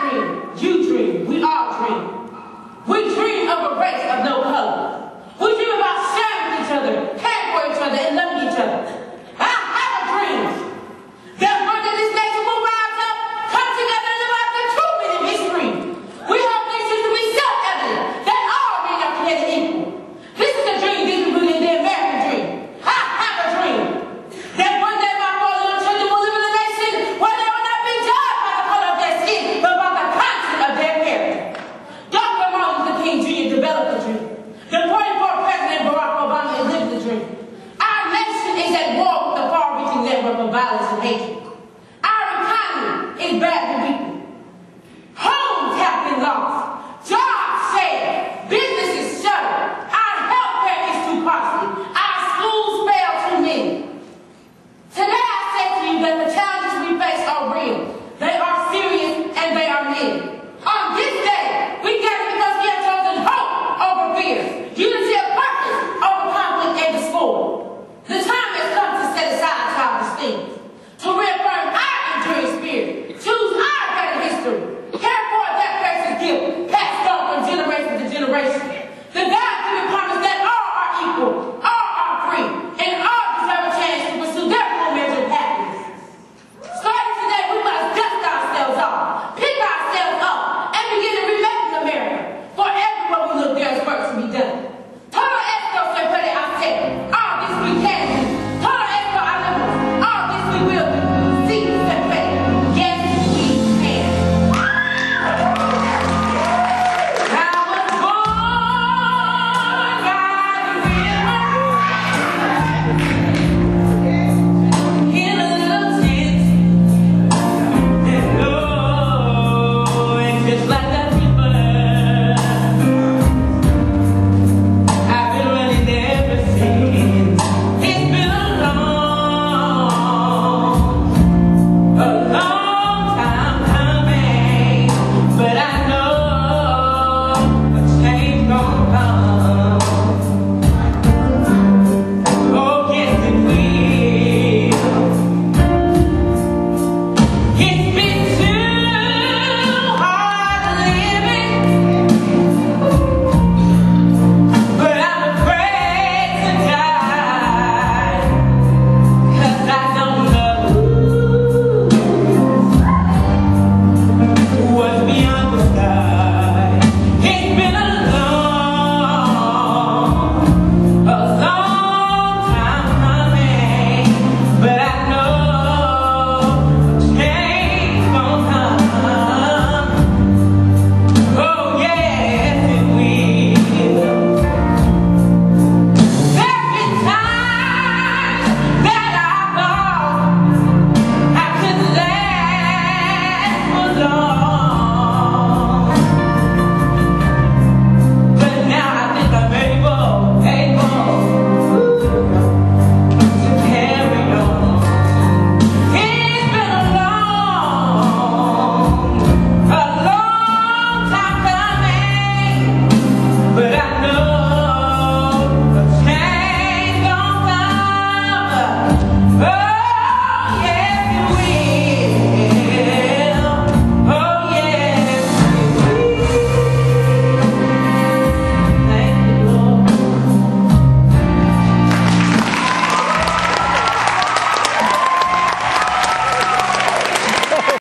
Dream, you dream, we all dream. We dream of a race of no color. We dream about sharing each other, They that walk the far-reaching network of violence and hatred. Our economy is badly weakened.